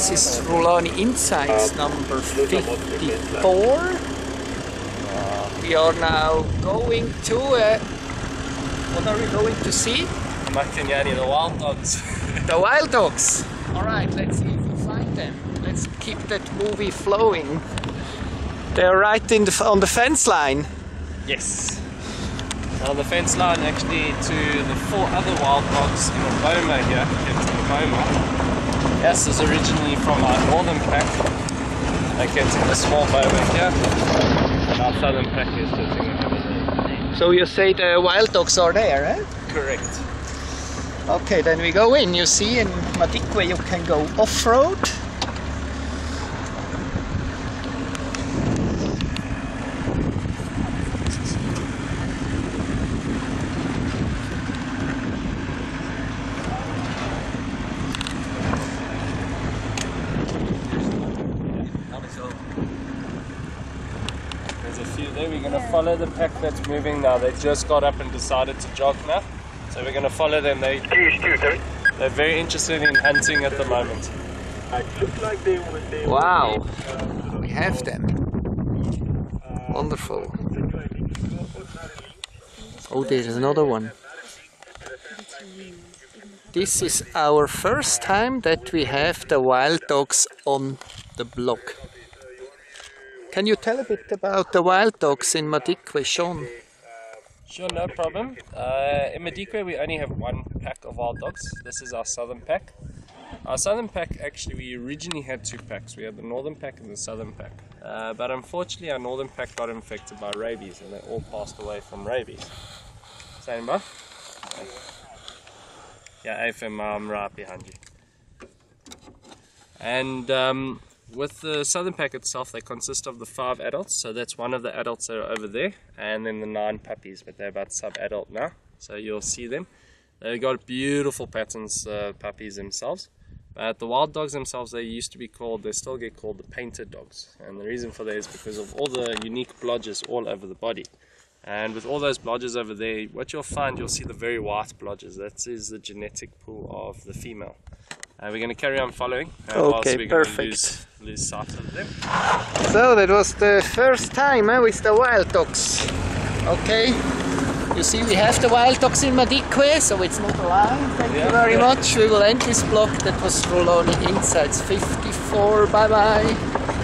This is Rhulani Insights number 54. We are now going to. Uh, what are we going to see? Makanyani, the wild dogs. The wild dogs. All right, let's see if we find them. Let's keep that movie flowing. They're right in the, on the fence line. yes. Now the fence line actually to the four other wild dogs in a boma here, in a boma. This is originally from our northern pack. They kept in a small boma here. And our southern pack is sitting over there. So you say the wild dogs are there, eh? Correct. Okay, then we go in. You see, in Madikwe you can go off-road. There's a few there. We're going to follow the pack that's moving now. They just got up and decided to jog now. So we're going to follow them. They, they're very interested in hunting at the moment. Wow, we have them. Wonderful. Oh, there's another one. This is our first time that we have the wild dogs on the blog. Can you tell a bit about the wild dogs in Madikwe, Sean? Sure, no problem. Uh, in Madikwe, we only have one pack of wild dogs. This is our southern pack. Our southern pack, actually, we originally had two packs. We had the northern pack and the southern pack. Uh, but unfortunately, our northern pack got infected by rabies and they all passed away from rabies. Same, bro? Yeah, AFM, I'm right behind you. And um, with the southern pack itself, they consist of the five adults. So that's one of the adults that are over there, and then the nine puppies, but they're about sub-adult now. So you'll see them. They've got beautiful patterns, uh, puppies themselves. But the wild dogs themselves, they used to be called, they still get called the painted dogs. And the reason for that is because of all the unique blotches all over the body. And with all those blotches over there, what you'll find, you'll see the very white blotches. That is the genetic pool of the female. Uh, we're going to carry on following. Uh, Okay, perfect. Lose, lose sight of them. So that was the first time eh, with the wild dogs. Okay. You see we have the wild dogs in Madikwe, so it's not a lie. Thank you very yeah. much. We will end this block. That was Rhulani Insights 54. Bye bye.